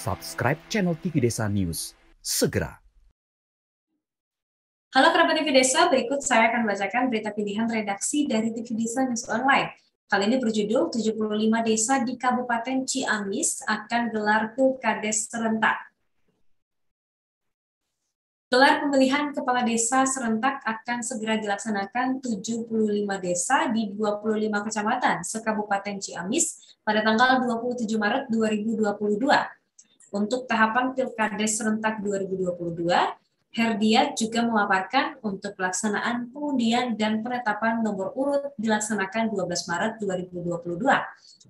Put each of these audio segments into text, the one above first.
Subscribe channel TV Desa News. Segera. Halo kerabat TV Desa, berikut saya akan bacakan berita pilihan redaksi dari TV Desa News Online. Kali ini berjudul 75 desa di Kabupaten Ciamis akan gelar Pilkades serentak. Gelar pemilihan kepala desa serentak akan segera dilaksanakan 75 desa di 25 kecamatan sekabupaten Ciamis pada tanggal 27 Maret 2022. Untuk tahapan Pilkades serentak 2022, Herdiat juga memaparkan untuk pelaksanaan pengundian dan penetapan nomor urut dilaksanakan 12 Maret 2022.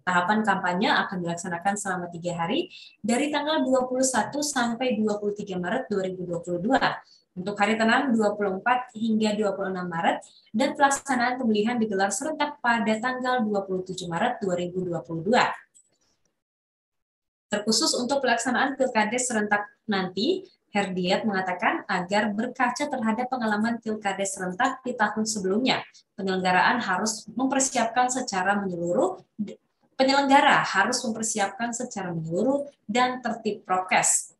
Tahapan kampanye akan dilaksanakan selama tiga hari dari tanggal 21 sampai 23 Maret 2022 untuk hari tenang 24 hingga 26 Maret dan pelaksanaan pemilihan digelar serentak pada tanggal 27 Maret 2022. Terkhusus untuk pelaksanaan Pilkades serentak nanti, Herdiat mengatakan agar berkaca terhadap pengalaman Pilkades serentak di tahun sebelumnya, penyelenggaraan harus mempersiapkan secara menyeluruh penyelenggara harus mempersiapkan secara menyeluruh dan tertib prokes.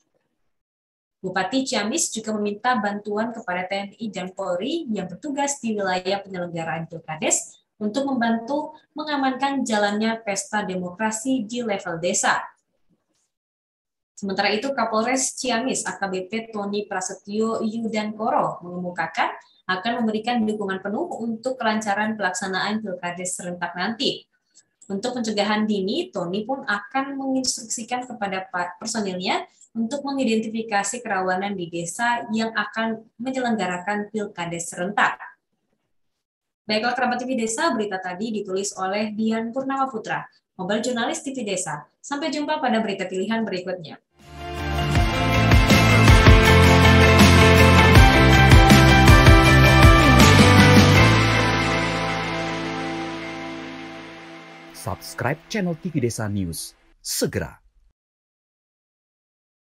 Bupati Ciamis juga meminta bantuan kepada TNI dan Polri yang bertugas di wilayah penyelenggaraan Pilkades untuk membantu mengamankan jalannya pesta demokrasi di level desa. Sementara itu, Kapolres Ciamis AKBP Tony Prasetyo Yudankoro mengemukakan akan memberikan dukungan penuh untuk kelancaran pelaksanaan pilkades serentak nanti. Untuk pencegahan dini, Tony pun akan menginstruksikan kepada personilnya untuk mengidentifikasi kerawanan di desa yang akan menyelenggarakan pilkades serentak. Baiklah kerabat TV Desa, berita tadi ditulis oleh Dian Purnama Putra, Mobile Jurnalis TV Desa. Sampai jumpa pada berita pilihan berikutnya. Subscribe channel TV Desa News. Segera.